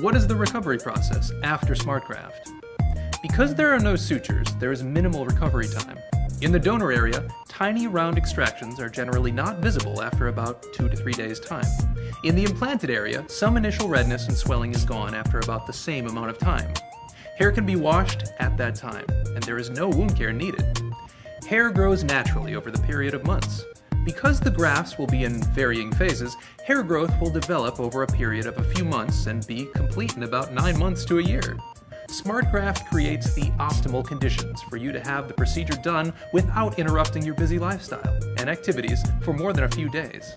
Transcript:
What is the recovery process after SmartGraft? Because there are no sutures, there is minimal recovery time. In the donor area, tiny round extractions are generally not visible after about 2 to 3 days' time. In the implanted area, some initial redness and swelling is gone after about the same amount of time. Hair can be washed at that time, and there is no wound care needed. Hair grows naturally over the period of months. Because the grafts will be in varying phases, hair growth will develop over a period of a few months and be complete in about 9 months to a year. SmartGraft creates the optimal conditions for you to have the procedure done without interrupting your busy lifestyle and activities for more than a few days.